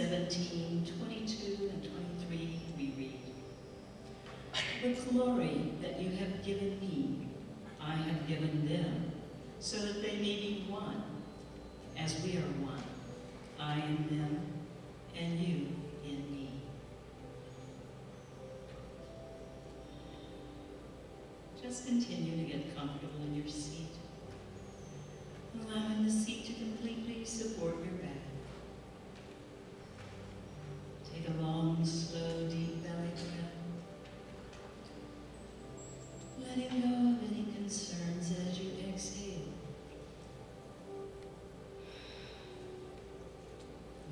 John 17, 22 and 23, we read, The glory that you have given me, I have given them, so that they may be one, as we are one, I in them, and you in me. Just continue to get comfortable in your seat, allowing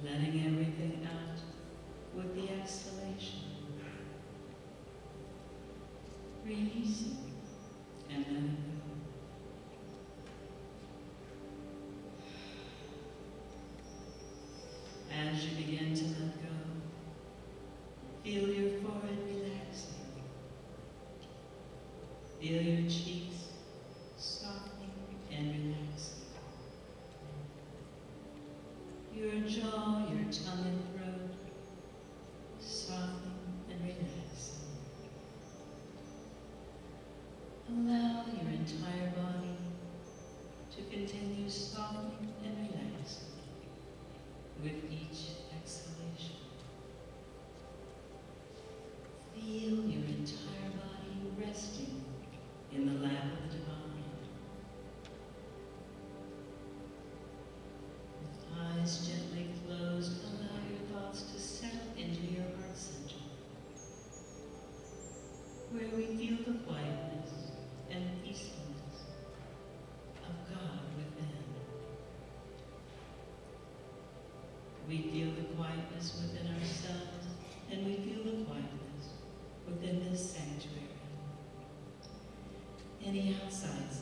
Letting everything out with the exhalation. Releasing where we feel the quietness and peacefulness of God within. We feel the quietness within ourselves, and we feel the quietness within this sanctuary. Any outside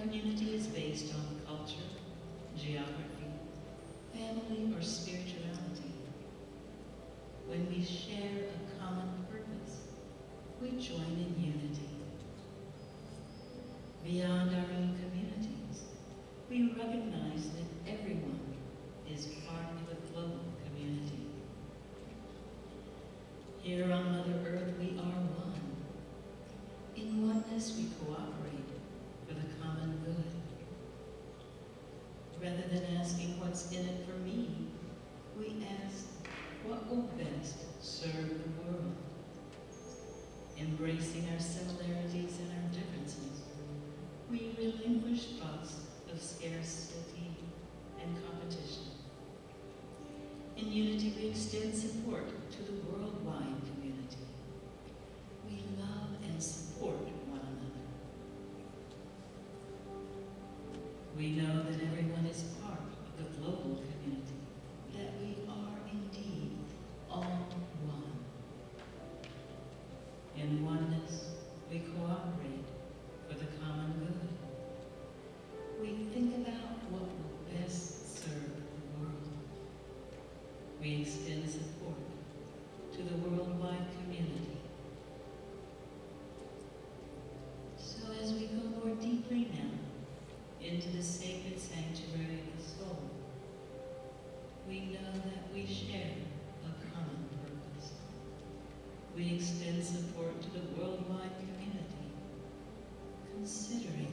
community is based on culture, geography, family, or spirituality, when we share a common purpose, we join in unity. Beyond our own communities, we recognize that everyone is part of a global community. Here on Mother Earth, we are one. In oneness, we cooperate for the common good. Rather than asking what's in it for me, we ask what will best serve the world. Embracing our similarities and our differences, we relinquish thoughts of scarcity and competition. In unity, we extend support to the worldwide to the worldwide community. So as we go more deeply now into the sacred sanctuary of the soul, we know that we share a common purpose. We extend support to the worldwide community, considering